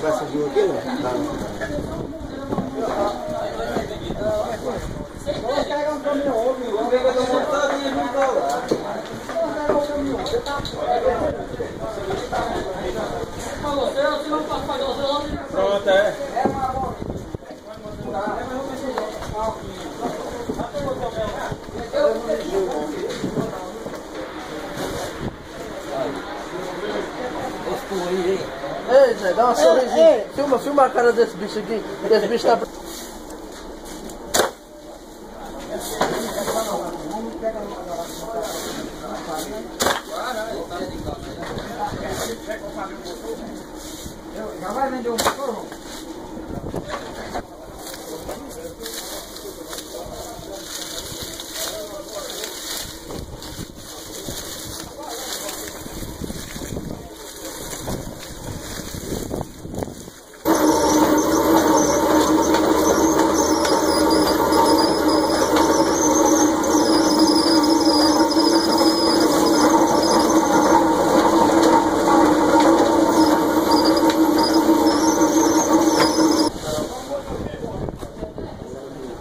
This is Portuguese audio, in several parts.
vai subir aqui, né? Vocês caminhão, que eu vou. Pronto, é. Esse? Ei, Zé, dá uma sorrisinha. Filma, filma a cara desse bicho aqui. Esse bicho tá... Já vai vender um cachorro?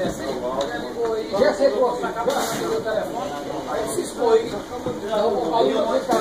Já sei, pô, sacava o telefone, aí se expõe. Então, o